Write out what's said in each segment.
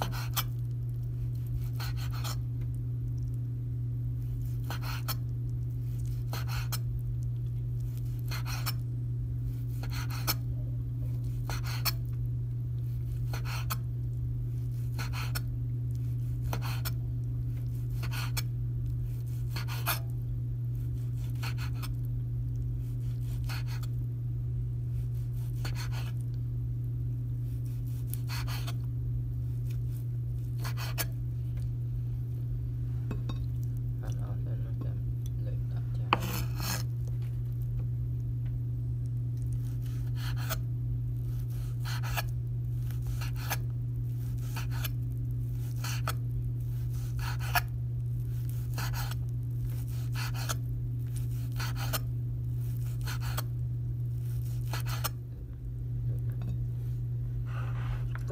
Ha ha ha.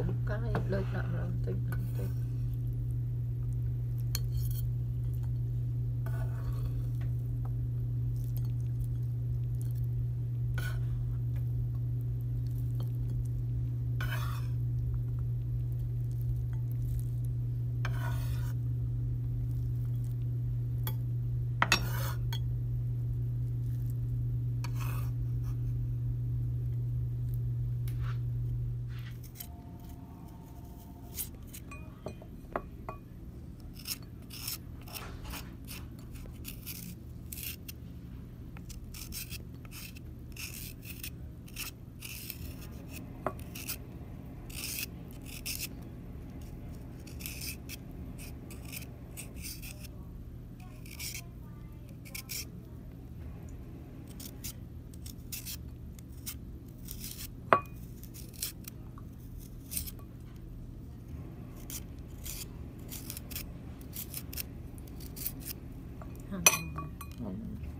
cũng có lúc nào rồi tính, tính. 看看。嗯。